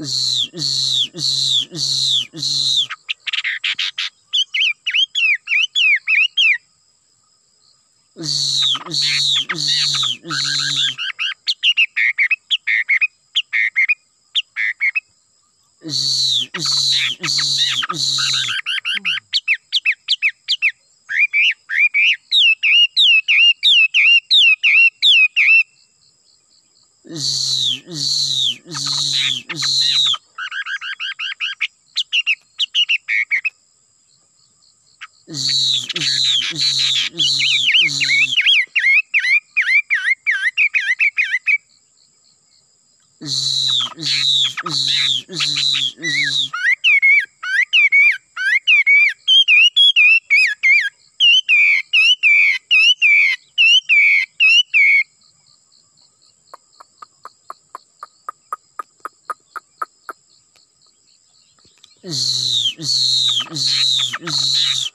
zzz, zzz, zzz. Zzz, zzz, zzz, zzz. Zzz, zzz, zzz, zzz. Zzz, zzz, zzz, zzz, zzz. Zzz, zzz, zzz, zzz, zzz. Zzz, zzz, zzz.